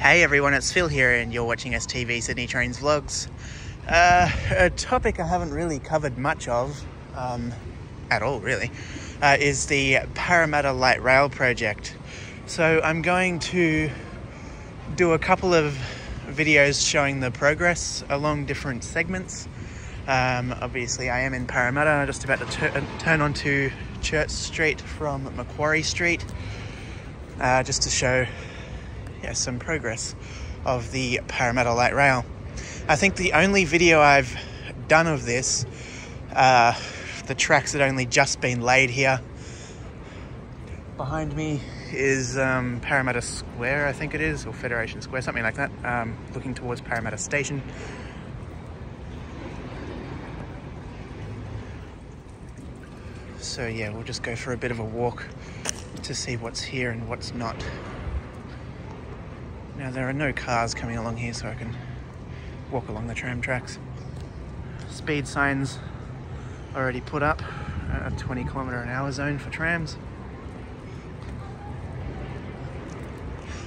Hey everyone, it's Phil here, and you're watching STV Sydney Trains Vlogs. Uh, a topic I haven't really covered much of, um, at all really, uh, is the Parramatta Light Rail project. So I'm going to do a couple of videos showing the progress along different segments. Um, obviously, I am in Parramatta, I'm just about to turn onto Church Street from Macquarie Street, uh, just to show yeah, some progress of the Parramatta Light Rail. I think the only video I've done of this, uh, the tracks had only just been laid here. Behind me is um, Parramatta Square, I think it is, or Federation Square, something like that, um, looking towards Parramatta Station. So yeah, we'll just go for a bit of a walk to see what's here and what's not. Now there are no cars coming along here so I can walk along the tram tracks. Speed signs already put up, a 20 kilometre an hour zone for trams.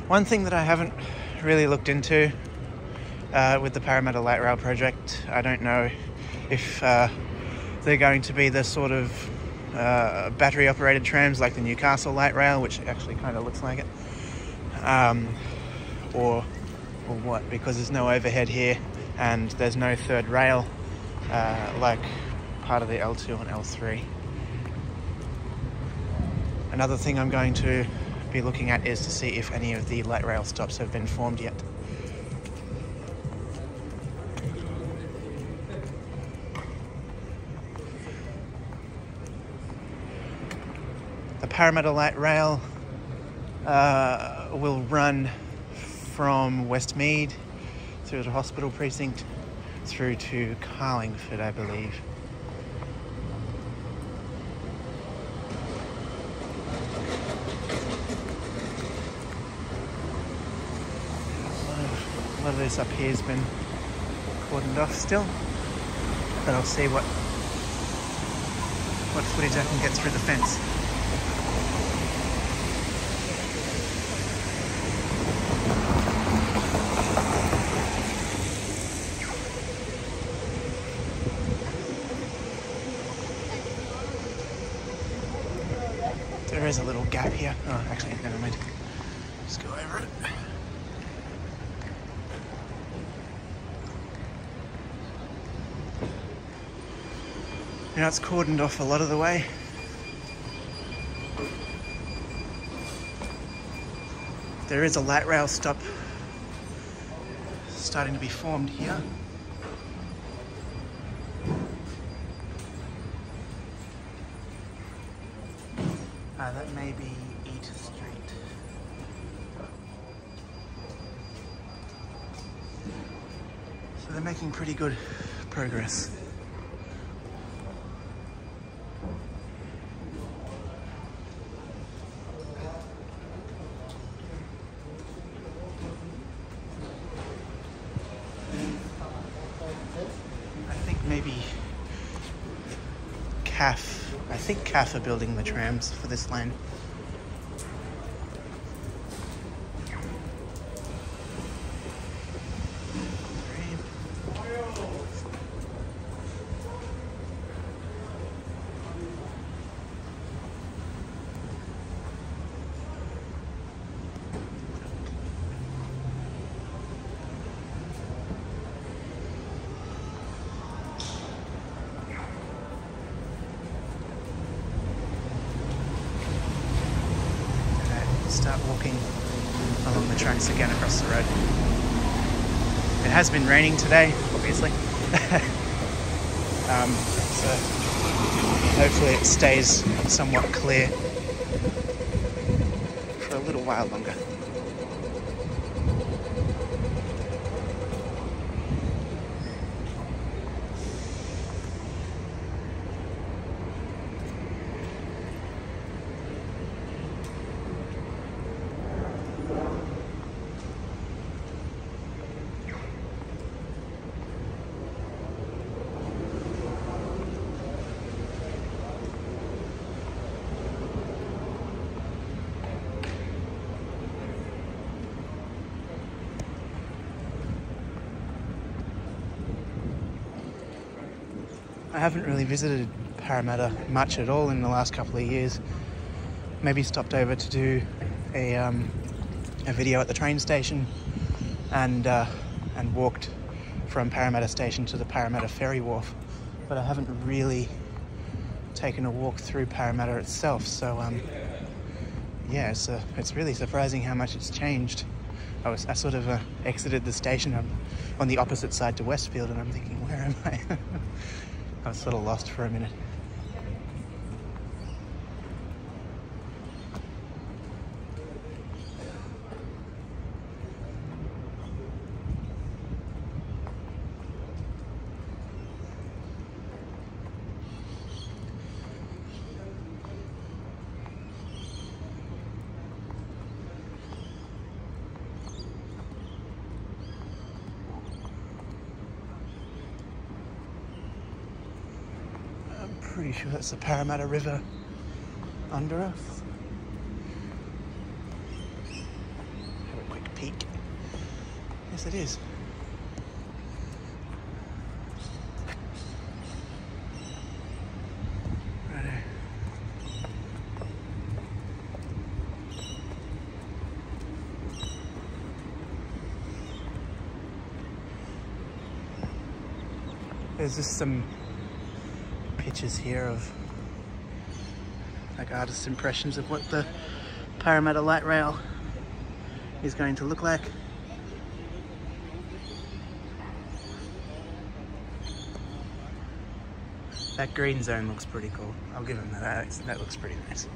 One thing that I haven't really looked into uh, with the Parramatta Light Rail project, I don't know if uh, they're going to be the sort of uh, battery operated trams like the Newcastle Light Rail, which actually kind of looks like it. Um, or or what because there's no overhead here and there's no third rail uh, like part of the L2 and L3. Another thing I'm going to be looking at is to see if any of the light rail stops have been formed yet. The Parramatta Light Rail uh, will run from Westmead through the hospital precinct through to Carlingford, I believe. A lot of, this up here has been cordoned off still, but I'll see what what footage I can get through the fence. There is a little gap here. Oh, actually, never mind. Just go over it. Now it's cordoned off a lot of the way. There is a light rail stop starting to be formed here. Uh, that may be Edith Street. So they're making pretty good progress. I think maybe I think are building the trams for this line. and I along the tracks again across the road. It has been raining today, obviously. um, so hopefully it stays somewhat clear for a little while longer. I haven't really visited Parramatta much at all in the last couple of years. Maybe stopped over to do a, um, a video at the train station and, uh, and walked from Parramatta Station to the Parramatta Ferry Wharf. But I haven't really taken a walk through Parramatta itself. So um, yeah, it's, uh, it's really surprising how much it's changed. I was I sort of uh, exited the station I'm on the opposite side to Westfield, and I'm thinking, where am I? I was sort of lost for a minute. I'm pretty sure that's the Parramatta River under us. Have a quick peek. Yes, it is. There's just some pictures here of like artist impressions of what the Parramatta light rail is going to look like. That green zone looks pretty cool. I'll give him that. That looks pretty nice.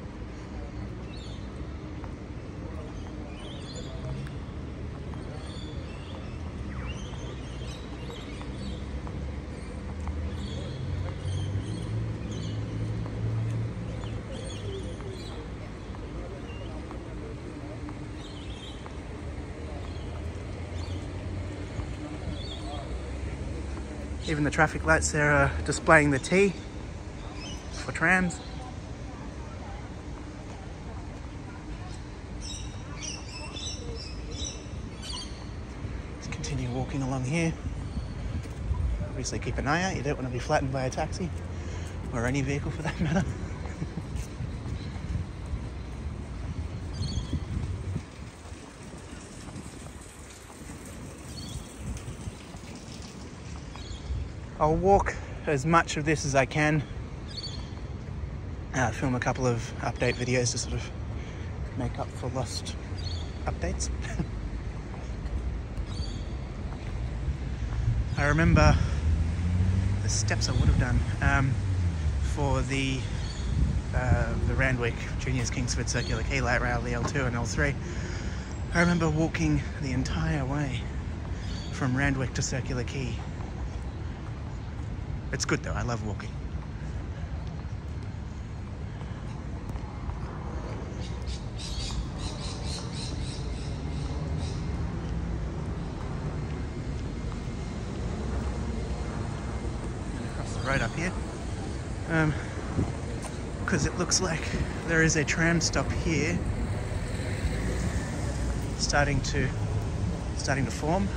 Even the traffic lights there are displaying the T for trams. Let's continue walking along here. Obviously keep an eye out, you don't want to be flattened by a taxi or any vehicle for that matter. I'll walk as much of this as I can. Uh, film a couple of update videos to sort of make up for lost updates. I remember the steps I would have done um, for the uh, the Randwick Juniors Kingsford Circular Quay Light Rail, the L2 and L3. I remember walking the entire way from Randwick to Circular Quay it's good though, I love walking. Across the road up here. Um, because it looks like there is a tram stop here starting to starting to form.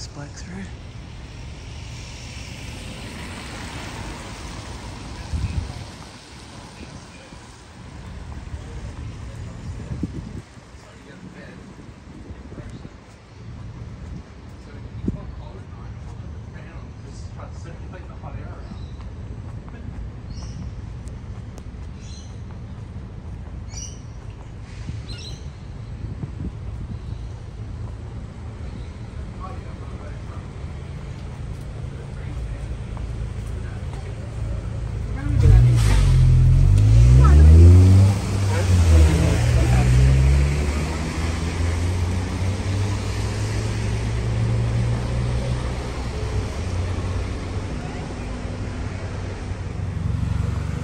This bike through.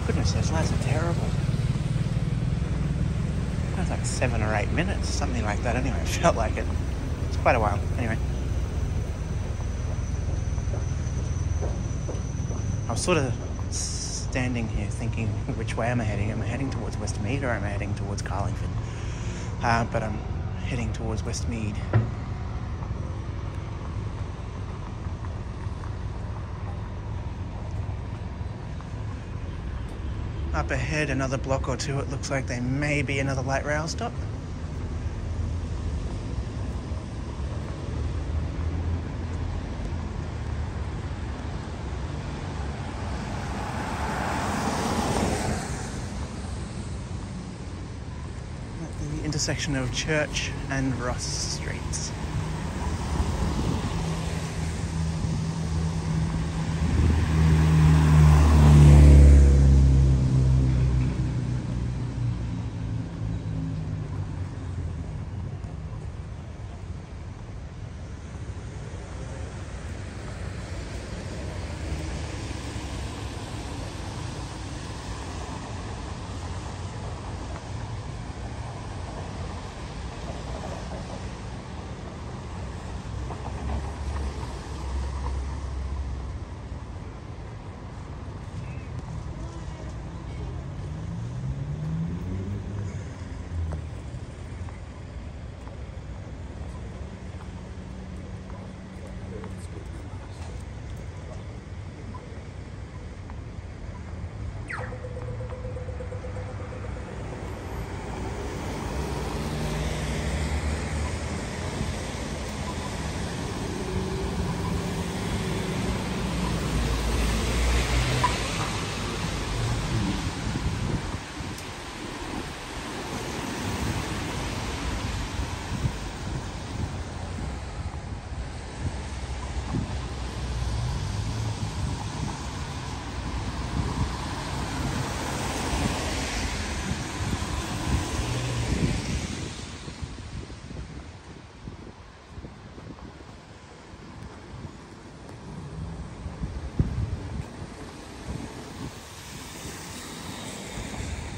Goodness, those lights are terrible. Huh. it's like seven or eight minutes, something like that. Anyway, it felt like it. It's quite a while. Anyway. I was sort of standing here thinking, which way am I heading? Am I heading towards Westmead or am I heading towards Carlingford? Uh, but I'm heading towards Westmead. Up ahead, another block or two, it looks like there may be another light rail stop. At the intersection of Church and Ross Streets.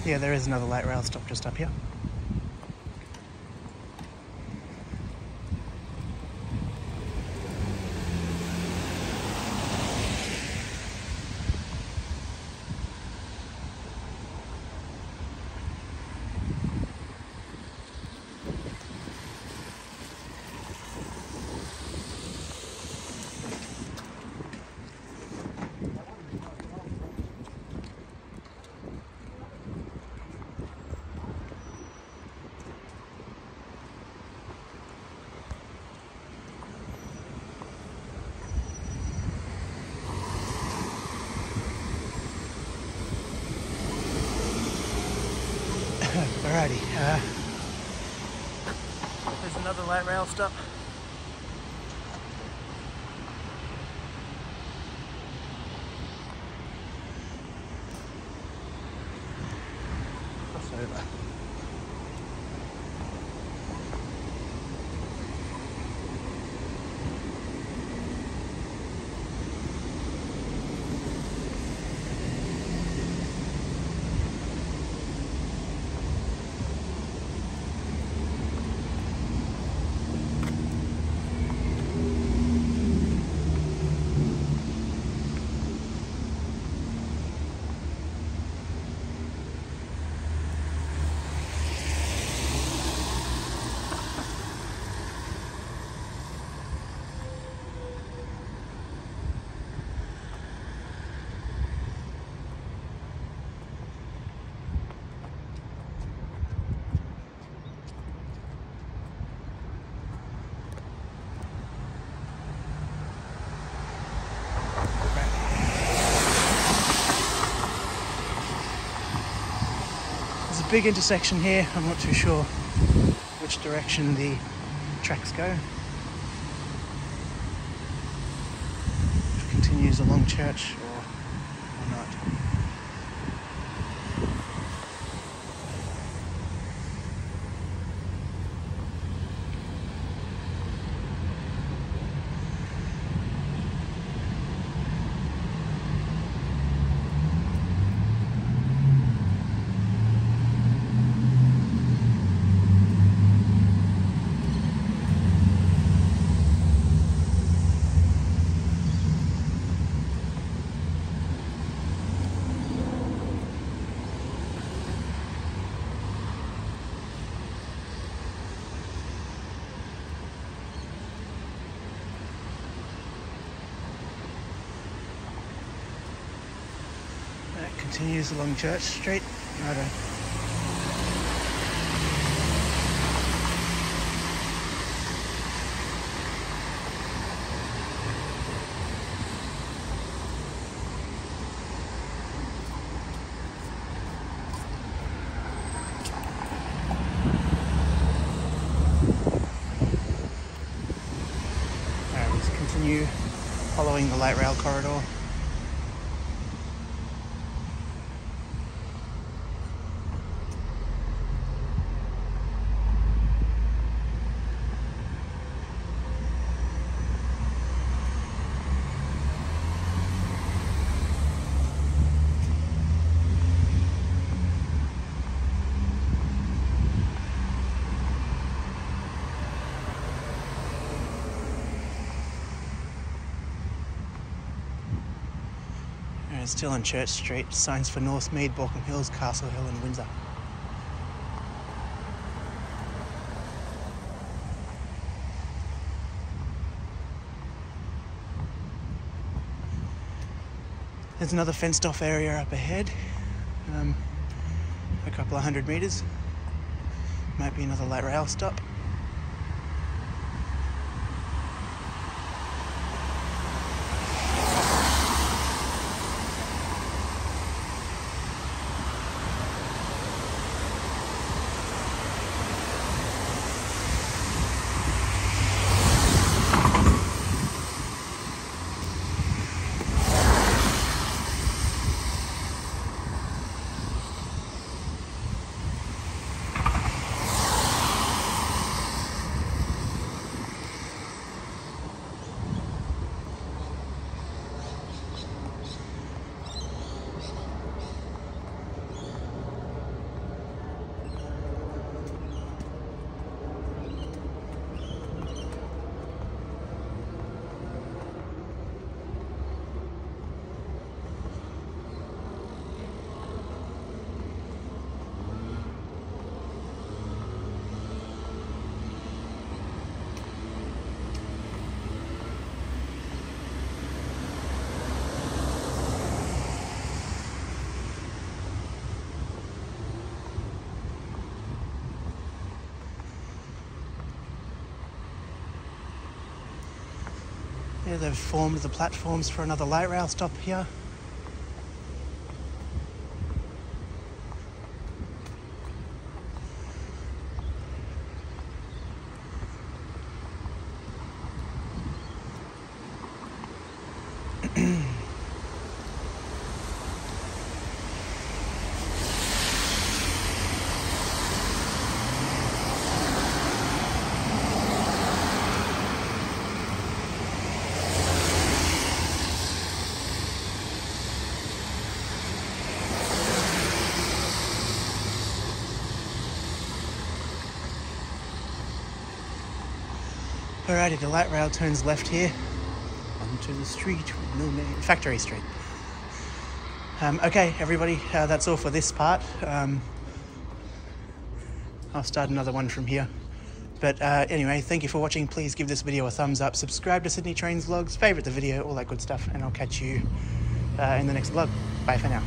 Yeah, there is another light rail stop just up here. Alrighty. Uh, there's another light rail stop. Cross over. There's a big intersection here. I'm not too sure which direction the tracks go. Continues along Church continues along Church Street. Righto. Alright, let's continue following the light rail corridor. And it's still on Church Street. Signs for North Mead, Baulkham Hills, Castle Hill, and Windsor. There's another fenced off area up ahead, um, a couple of hundred metres. Might be another light rail stop. Yeah, they've formed the platforms for another light rail stop here. Alrighty, the light rail turns left here onto the street with no name, Factory Street. Um, okay, everybody, uh, that's all for this part. Um, I'll start another one from here. But uh, anyway, thank you for watching. Please give this video a thumbs up, subscribe to Sydney Trains Vlogs, favourite the video, all that good stuff, and I'll catch you uh, in the next vlog. Bye for now.